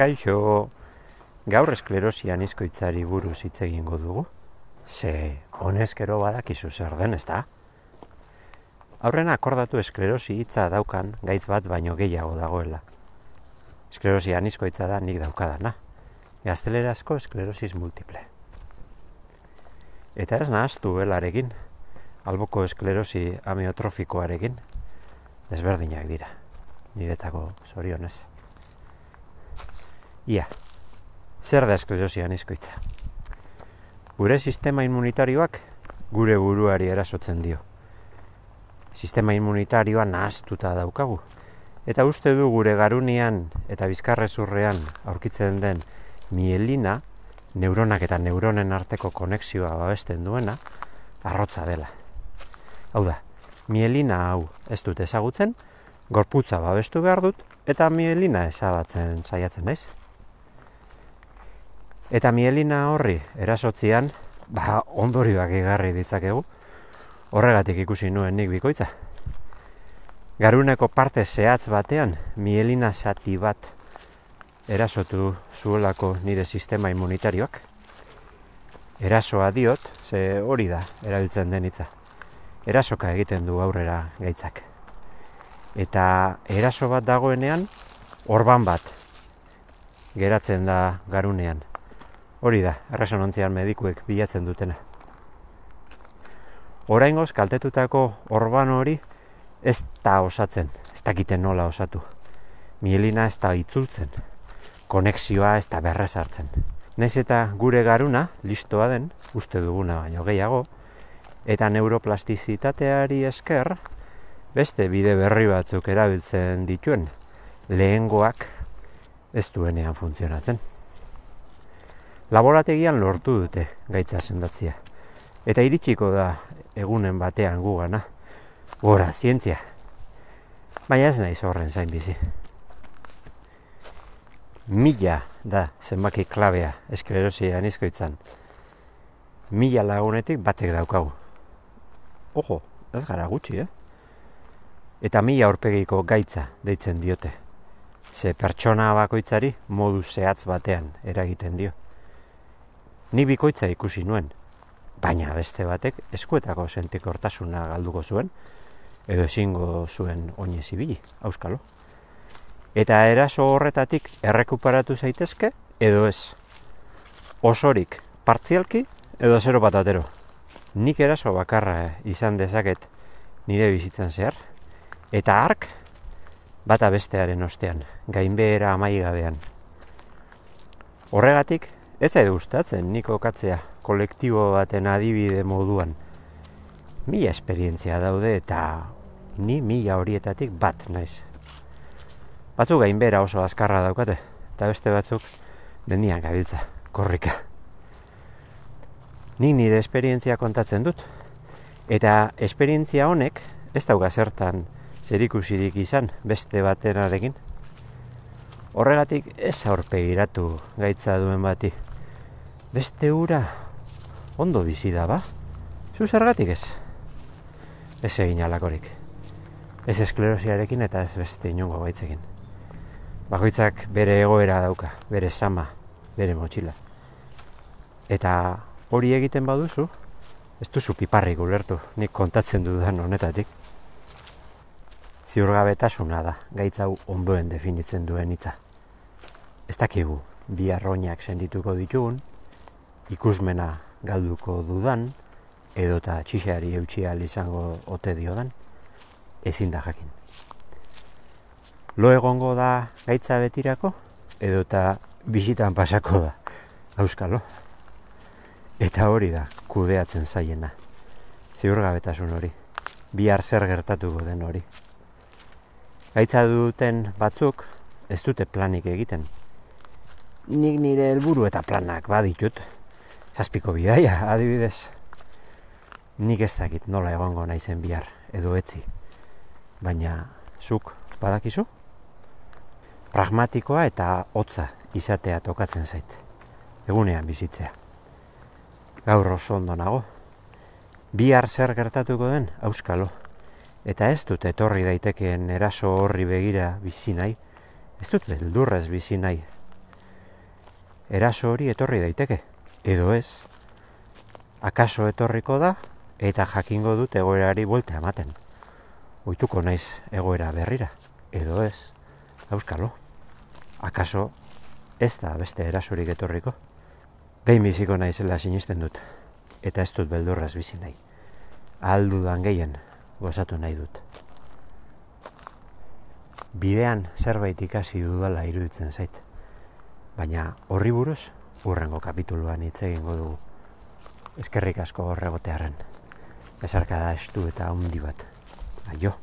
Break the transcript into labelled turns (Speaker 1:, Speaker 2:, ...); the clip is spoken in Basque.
Speaker 1: Kaixo, gaur esklerosian izkoitzari buruz hitz egingo dugu. Ze, honezkero badakizu zer den, ezta? Aurrena akordatu esklerosi hitza daukan gaitz bat baino gehiago dagoela. Esklerosi anizkoitza da nik daukadana. Gaztelerazko esklerosis multiple. Eta ez nahaztu belarekin, alboko esklerosi amiotrofikoarekin, desberdinak dira, niretako zorionez. Ia, zer da esklerosi anizkoitza? Gure sistema immunitarioak gure buruari erasotzen dio. Sistema immunitarioa nahaztuta daukagu. Eta uste du gure garunian eta bizkarrezurrean aurkitzen den mielina, neuronak eta neuronen arteko konexioa babesten duena, arrotza dela. Hau da, mielina hau ez dut ezagutzen, gorputza babestu behar dut, eta mielina ezabatzen saiatzen naiz. Eta mielina horri erasotzian, ba, ondorioak egarri ditzakegu, horregatik ikusi nuen nik bikoitza. Garuneko parte zehatz batean, mielina zati bat erasotu zuelako nire sistema immunitarioak. Erasoa diot, ze hori da, erabiltzen den hitza. Erasoka egiten du aurrera gaitzak. Eta eraso bat dagoenean, orban bat geratzen da garunean. Hori da, erresonontzian medikuek bilatzen dutena. Oraingoz kaltetutako orban hori ez da osatzen, ez dakiten nola osatu. Mielina ez da itzultzen, konexioa ez da berrezartzen. Nez eta gure garuna, listoa den, uste duguna baino gehiago, eta neuroplastizitateari esker, beste bide berri batzuk erabiltzen dituen, lehengoak ez duenean funtzionatzen. Laborategian lortu dute gaitza sendatzia. Eta iritsiko da egunen batean gugana. Gora, zientzia. Baina ez naiz horren zain bizi. Mila da zenbaki klabea esklerosi anizkoitzan. Mila lagunetik batek daukagu. Ojo, ez gara gutxi, eh? Eta mila aurpegiko gaitza deitzen diote. Ze pertsona bakoitzari modu zehatz batean eragiten dio. Ni bikoitza ikusi nuen, baina beste batek eskuetako sentikortasuna galduko zuen, edo ezingo zuen oinez ibili, auskalo. Eta eraso horretatik errekuperatu zaitezke, edo ez. Osorik partzialki, edo zero batatero. Nik eraso bakarra izan dezaket nire bizitzan zehar. Eta ark, bata bestearen ostean, gainbehera amaigabean. Horregatik, ez zaidu gustatzen nik okatzea kolektibo baten adibide moduan. Mila esperientzia daude eta ni mila horietatik bat naiz. Batzuk gainbera oso azkarra daukate, eta beste batzuk mendian gabiltza, korrika. Nik nire esperientzia kontatzen dut, eta esperientzia honek ez dauka zertan zerikusirik izan beste batenarekin. Horregatik ez aurpegiratu gaitza duen bati beste ura ondo bizi da, ba? Zu zergatik ez? Ez egin alakorik. Ez esklerosiarekin eta ez beste inongo gaitzekin. Bakoitzak bere egoera dauka, bere sama, bere motxila. Eta hori egiten baduzu, ez duzu piparrik ulertu, nik kontatzen dudan honetatik. Ziurgabetasuna da, gaitz hau ondoen definitzen duen hitza. Ez dakigu, bi arroinak sendituko ditugun, ikusmena galduko dudan, edota txixeari eutxial izango ote diodan, ezin da jakin. Lo egongo da gaitza betirako, edota bisitan pasako da, auskalo. Eta hori da, kudeatzen zaiena. Ziurgabetasun hori, bihar zer gertatuko den hori. Gaitza duten batzuk, ez dute planik egiten. Nik nire helburu eta planak baditut, zazpiko bidaia, adibidez. Nik ez dakit nola egongo naizen bihar, edo etzi. Baina, zuk badakizu? Pragmatikoa eta hotza izatea tokatzen zait. Egunean bizitzea. Gaur oso ondo nago. Bihar zer gertatuko den, auskalo. Eta ez dut etorri daitekeen eraso horri begira bizi nahi. Ez dut beldurrez bizi nahi. eraso hori etorri daiteke, edo ez. Akaso etorriko da eta jakingo dut egoerari buelte ematen. Oituko naiz egoera berrira, edo ez. Euskalo, akaso ez da beste erasorik etorriko. Behin biziko naizela sinisten dut, eta ez dut beldurraz bizi nahi. Aldudan gehien gozatu nahi dut. Bidean zerbait ikasi dudala iruditzen zait. Baina horri buruz, urrengo kapituluan hitz egingo dugu. Eskerrik asko horregotearen. Bezarka da estu eta handi bat. Aio.